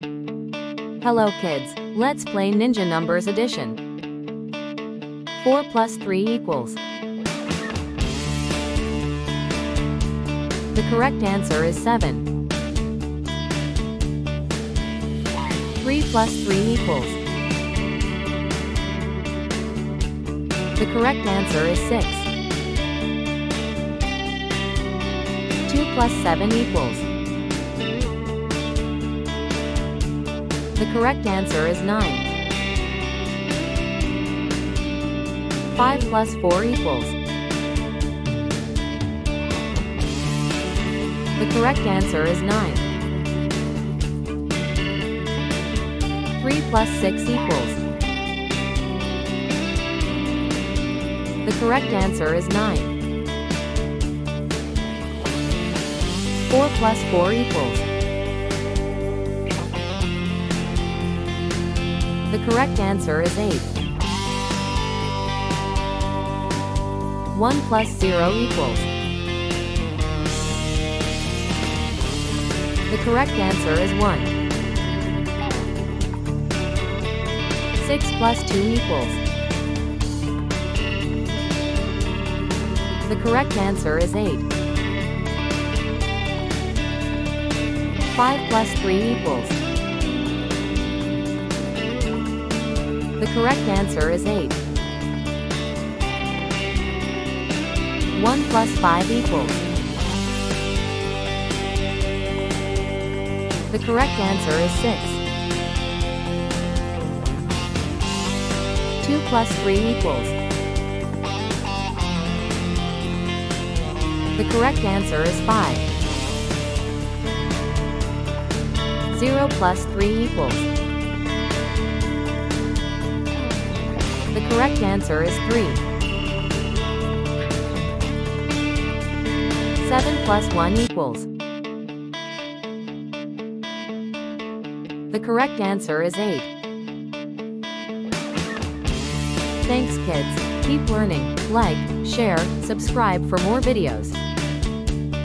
Hello kids, let's play Ninja Numbers Addition. 4 plus 3 equals. The correct answer is 7. 3 plus 3 equals. The correct answer is 6. 2 plus 7 equals. The correct answer is 9. 5 plus 4 equals. The correct answer is 9. 3 plus 6 equals. The correct answer is 9. 4 plus 4 equals. The correct answer is 8. 1 plus 0 equals. The correct answer is 1. 6 plus 2 equals. The correct answer is 8. 5 plus 3 equals. The correct answer is 8. 1 plus 5 equals. The correct answer is 6. 2 plus 3 equals. The correct answer is 5. 0 plus 3 equals. Correct answer is 3. 7 plus 1 equals. The correct answer is 8. Thanks kids. Keep learning, like, share, subscribe for more videos.